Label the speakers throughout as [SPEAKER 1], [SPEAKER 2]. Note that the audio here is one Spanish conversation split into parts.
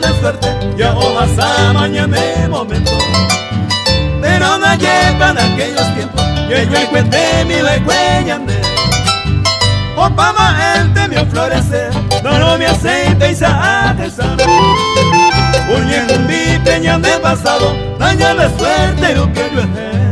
[SPEAKER 1] gran suerte ya a mañana de momento. Pero no llevan aquellos tiempos que yo encuentre mi lecuéñame Opa maente mi florecer no mi aceite y saate uniendo mi peña del pasado daña la suerte lo que yo he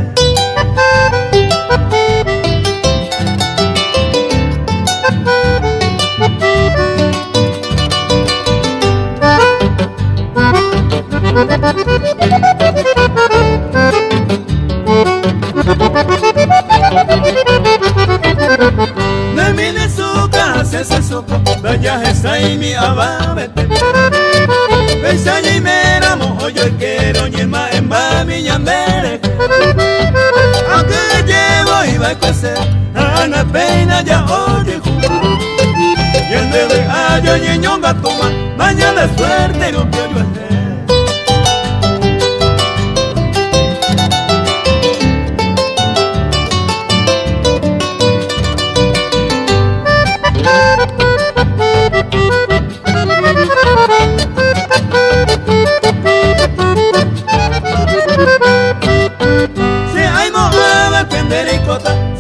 [SPEAKER 1] mi de su casa se soco, vaya esa y mi ababete. Pensaya y me ramo, yo quiero ni ma en ba mi ñambere. Aunque llevo y va a crecer, a la pena ya oye Y el de ayo y ñonga toma, mañana suerte lo que yo hacer.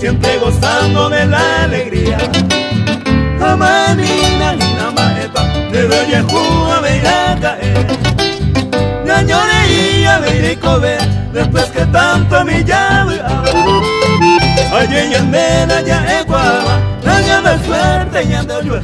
[SPEAKER 1] Siempre gozando de la alegría. Amanina ni la maeta, de doy el jugo a caer. Gañore y a ver y comer, después que tanto mi llave Allí en mena ya ecuaba, la llave suerte y ando yo